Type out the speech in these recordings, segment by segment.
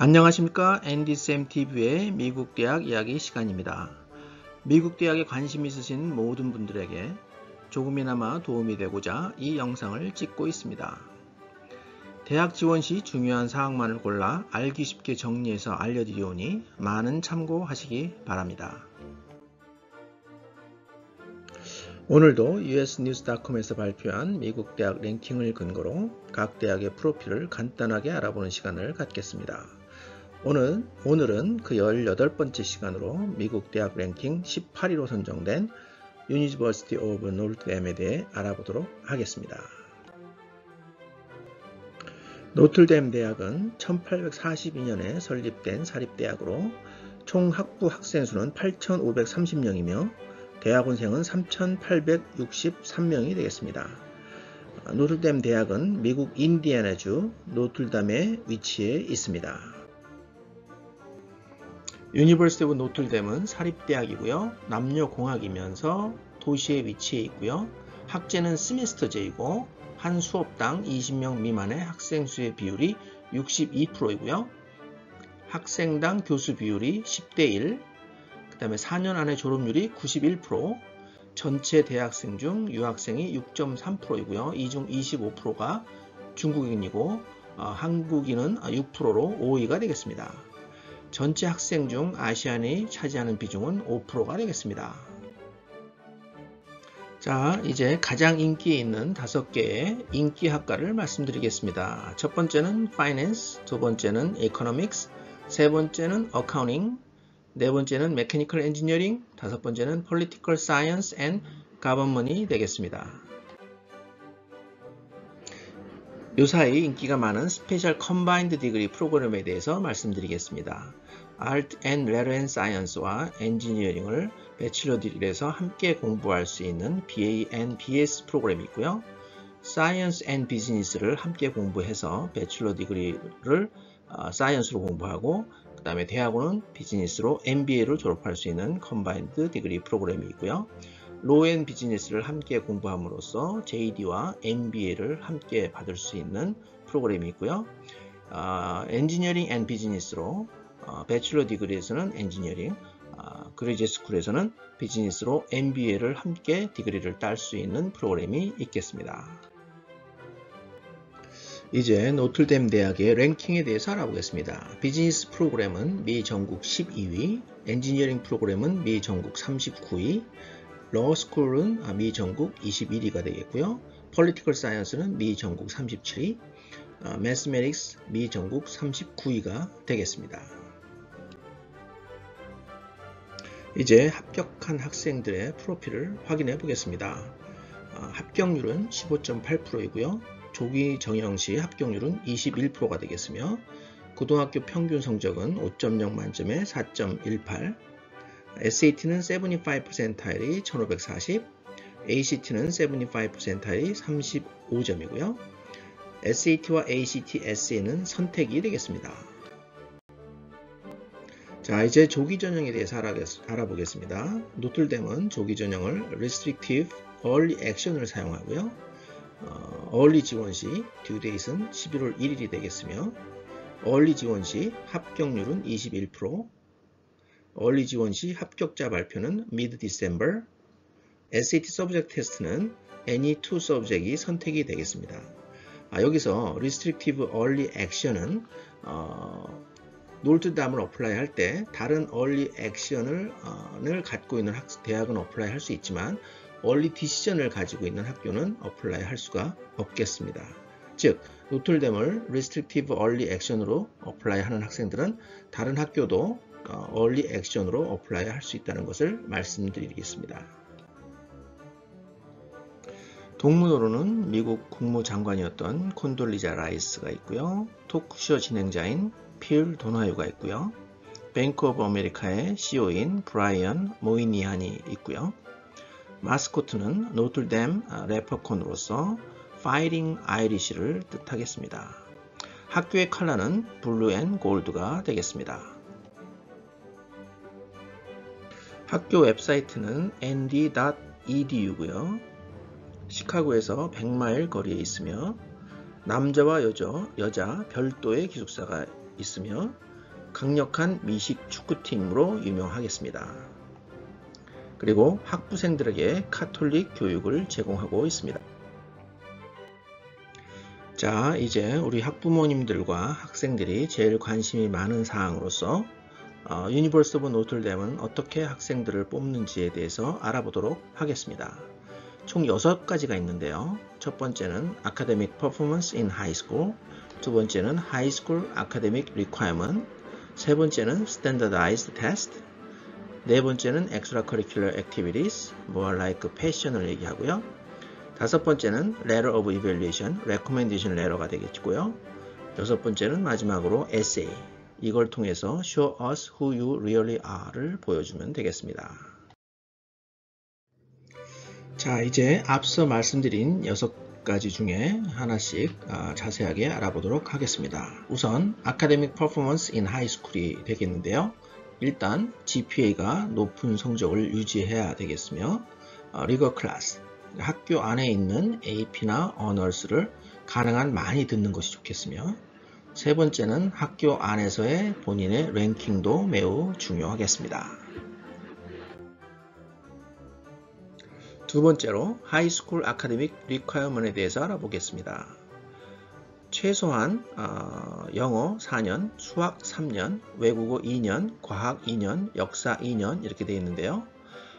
안녕하십니까 앤디쌤 TV의 미국 대학 이야기 시간입니다. 미국 대학에 관심 있으신 모든 분들에게 조금이나마 도움이 되고자 이 영상을 찍고 있습니다. 대학 지원 시 중요한 사항만을 골라 알기 쉽게 정리해서 알려드리오니 많은 참고하시기 바랍니다. 오늘도 usnews.com에서 발표한 미국 대학 랭킹을 근거로 각 대학의 프로필을 간단하게 알아보는 시간을 갖겠습니다. 오늘, 오늘은 그 18번째 시간으로 미국 대학 랭킹 18위로 선정된 University of Notre Dame에 대해 알아보도록 하겠습니다. 노틀댐 대학은 1842년에 설립된 사립대학으로 총 학부 학생 수는 8,530명이며 대학원생은 3,863명이 되겠습니다. 노틀댐 대학은 미국 인디애나주 노틀담에 위치해 있습니다. University of Notre Dame은 사립대학이고요. 남녀공학이면서 도시에 위치해 있고요. 학제는 semester제이고 한 수업당 20명 미만의 학생 수의 비율이 62%이고요. 학생당 교수 비율이 10대 1, 그 다음에 4년 안에 졸업률이 91%, 전체 대학생 중 유학생이 6.3%이고요. 이 중 25%가 중국인이고 어, 한국인은 6%로 5위가 되겠습니다. 전체 학생 중 아시안이 차지하는 비중은 5%가 되겠습니다. 자, 이제 가장 인기 있는 다섯 개의 인기 학과를 말씀드리겠습니다. 첫 번째는 Finance, 두 번째는 Economics, 세 번째는 Accounting, 네 번째는 Mechanical Engineering, 다섯 번째는 Political Science and Government이 되겠습니다. 요사이 인기가 많은 special combined degree 프로그램에 대해서 말씀드리겠습니다. Art and and Science와 엔지니어링을 bachelor degree에서 함께 공부할 수 있는 BA and BS 프로그램이 있고요. Science and Business를 함께 공부해서 bachelor degree를 어, science로 공부하고 그 다음에 대학원은 비즈니스로 MBA를 졸업할 수 있는 combined degree 프로그램이 있고요. Law and Business를 함께 공부함으로써 JD와 MBA를 함께 받을 수 있는 프로그램이 있고요. 어, Engineering and Business로 어, bachelor degree에서는 엔지니어링, 어, graduate school에서는 비즈니스로 MBA를 함께 degree를 딸 수 있는 프로그램이 있겠습니다. 이제 Notre Dame 대학의 랭킹에 대해서 알아보겠습니다. 비즈니스 프로그램은 미 전국 12위, 엔지니어링 프로그램은 미 전국 39위, 로스쿨은 미 전국 21위가 되겠고요. Political Science는 미 전국 37위, Mathematics 미 전국 39위가 되겠습니다. 이제 합격한 학생들의 프로필을 확인해 보겠습니다. 합격률은 15.8%이고요. 조기 전형 시 합격률은 21%가 되겠으며 고등학교 평균 성적은 5.0 만점에 4.18 SAT는 75%타일이 1540 ACT는 75%타일이 35점이고요. SAT와 ACT, SA는 선택이 되겠습니다. 자 이제 조기 전형에 대해서 알아보겠습니다. 노틀댐은 조기 전형을 Restrictive Early Action을 사용하고요. 어, early 지원 시 듀데이트는 11월 1일이 되겠으며 early 지원 시 합격률은 21%, early 지원 시 합격자 발표는 mid December, SAT Subject Test는 any two subject이 선택이 되겠습니다. 아, 여기서 restrictive early action은 어, Notre Dame을 apply 할 때 다른 early action을 어, 갖고 있는 학, 대학은 apply 할 수 있지만 Early Decision을 가지고 있는 학교는 apply 할 수가 없겠습니다. 즉 Notre Dame을 Restrictive Early Action으로 apply 하는 학생들은 다른 학교도 Early Action으로 apply 할 수 있다는 것을 말씀드리겠습니다. 동문으로는 미국 국무장관이었던 콘돌리자 라이스가 있고요. 토크쇼 진행자인 필 도나유가 있고요. Bank of America의 CEO인 브라이언 모이니안이 있고요. 마스코트는 Notre Dame Leprechaun으로서 Fighting Irish를 뜻하겠습니다. 학교의 컬러는 blue and gold가 되겠습니다. 학교 웹사이트는 nd.edu고요. 시카고에서 100마일 거리에 있으며 남자와 여자, 여자 별도의 기숙사가 있으며 강력한 미식 축구팀으로 유명하겠습니다. 그리고 학부생들에게 카톨릭 교육을 제공하고 있습니다. 자, 이제 우리 학부모님들과 학생들이 제일 관심이 많은 사항으로서 어, University of Notre Dame은 어떻게 학생들을 뽑는지에 대해서 알아보도록 하겠습니다. 총 6가지가 있는데요. 첫 번째는 Academic Performance in High School, 두 번째는 High School Academic Requirement, 세 번째는 Standardized Test, 네 번째는 Extracurricular Activities, more like Passion을 얘기하고요. 다섯 번째는 Letter of Evaluation, Recommendation Letter가 되겠고요. 여섯 번째는 마지막으로 Essay, 이걸 통해서 Show us who you really are를 보여주면 되겠습니다. 자, 이제 앞서 말씀드린 여섯 가지 중에 하나씩 자세하게 알아보도록 하겠습니다. 우선 Academic Performance in High School이 되겠는데요. 일단 GPA가 높은 성적을 유지해야 되겠으며 rigor class, 학교 안에 있는 AP나 Honors를 가능한 많이 듣는 것이 좋겠으며 세 번째는 학교 안에서의 본인의 랭킹도 매우 중요하겠습니다. 두 번째로 High School Academic Requirement에 대해서 알아보겠습니다. 최소한 어, 영어 4년, 수학 3년, 외국어 2년, 과학 2년, 역사 2년 이렇게 되어 있는데요.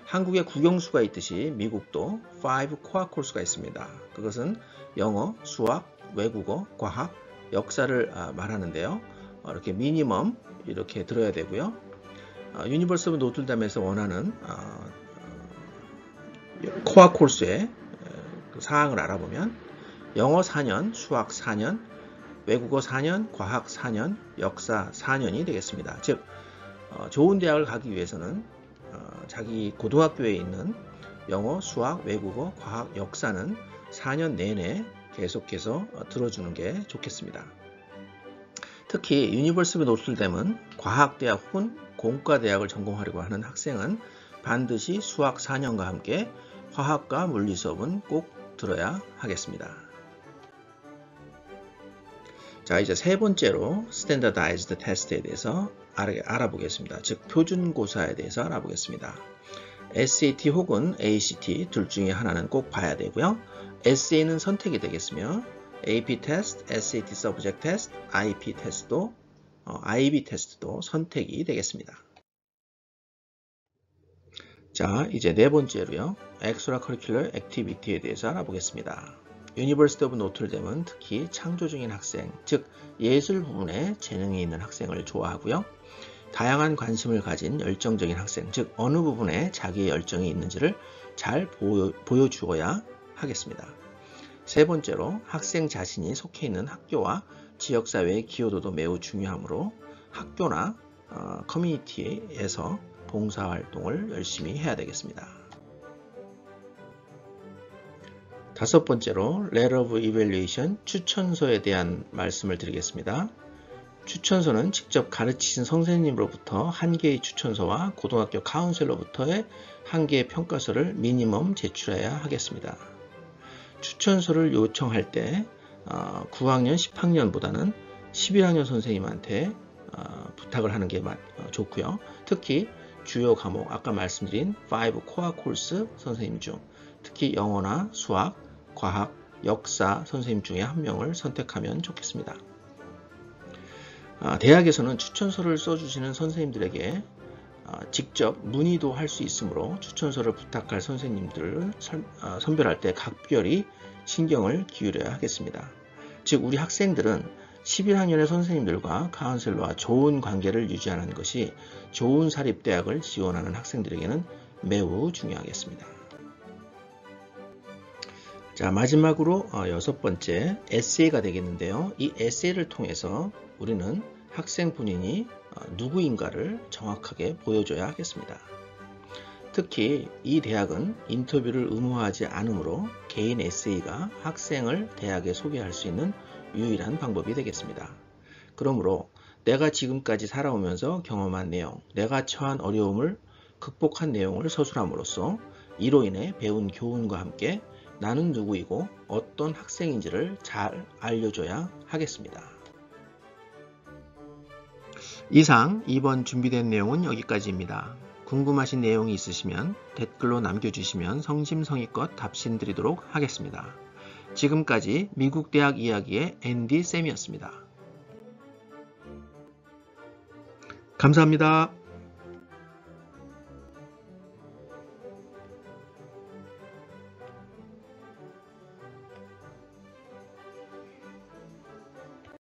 한국에 국영수가 있듯이 미국도 5 코어 코스가 있습니다. 그것은 영어, 수학, 외국어, 과학, 역사를 아, 말하는데요. 어, 이렇게 minimum 이렇게 들어야 되고요. University of Notre Dame에서 원하는 어, 코스의 그 사항을 알아보면 영어 4년, 수학 4년, 외국어 4년, 과학 4년, 역사 4년이 되겠습니다. 즉 어, 좋은 대학을 가기 위해서는 어, 자기 고등학교에 있는 영어, 수학, 외국어, 과학, 역사는 4년 내내 계속해서 어, 들어주는 게 좋겠습니다. 특히 University Notre Dame은 과학대학 혹은 공과대학을 전공하려고 하는 학생은 반드시 수학 4년과 함께 화학과 물리 수업은 꼭 들어야 하겠습니다. 자 이제 세 번째로 Standardized Test에 대해서 알아보겠습니다. 즉 표준고사에 대해서 알아보겠습니다. SAT 혹은 ACT 둘 중에 하나는 꼭 봐야 되고요. SA는 선택이 되겠으며 AP 테스트, SAT Subject Test, IP 테스트도 어, IB 테스트도 선택이 되겠습니다. 자 이제 네 번째로요. Extra Curricular Activity에 대해서 알아보겠습니다. University of Notre Dame은 특히 창조적인 학생, 즉 예술 부분에 재능이 있는 학생을 좋아하고요. 다양한 관심을 가진 열정적인 학생, 즉 어느 부분에 자기의 열정이 있는지를 잘 보여, 보여주어야 하겠습니다. 세 번째로 학생 자신이 속해 있는 학교와 지역사회의 기여도도 매우 중요하므로 학교나 어, 커뮤니티에서 봉사활동을 열심히 해야 되겠습니다. 다섯 번째로 Letter of Evaluation 추천서에 대한 말씀을 드리겠습니다. 추천서는 직접 가르치신 선생님으로부터 한 개의 추천서와 고등학교 카운셀러부터의 한 개의 평가서를 미니멈 제출해야 하겠습니다. 추천서를 요청할 때 9학년, 어, 10학년보다는 11학년 선생님한테 어, 부탁을 하는 게 어, 좋고요. 특히 주요 과목, 아까 말씀드린 5 코어 코스 선생님 중 특히 영어나 수학, 과학, 역사 선생님 중에 한 명을 선택하면 좋겠습니다. 아, 대학에서는 추천서를 써주시는 선생님들에게 아, 직접 문의도 할 수 있으므로 추천서를 부탁할 선생님들을 아, 선별할 때 각별히 신경을 기울여야 하겠습니다. 즉 우리 학생들은 11학년의 선생님들과 카운셀러와 좋은 관계를 유지하는 것이 좋은 사립대학을 지원하는 학생들에게는 매우 중요하겠습니다. 자 마지막으로 어, 여섯 번째 에세이가 되겠는데요. 이 에세이를 통해서 우리는 학생 본인이 어, 누구인가를 정확하게 보여줘야 하겠습니다. 특히 이 대학은 인터뷰를 의무화하지 않으므로 개인 에세이가 학생을 대학에 소개할 수 있는 유일한 방법이 되겠습니다. 그러므로 내가 지금까지 살아오면서 경험한 내용, 내가 처한 어려움을 극복한 내용을 서술함으로써 이로 인해 배운 교훈과 함께 나는 누구이고 어떤 학생인지를 잘 알려줘야 하겠습니다. 이상 이번 준비된 내용은 여기까지입니다. 궁금하신 내용이 있으시면 댓글로 남겨주시면 성심성의껏 답신드리도록 하겠습니다. 지금까지 미국 대학 이야기의 앤디 쌤이었습니다. 감사합니다.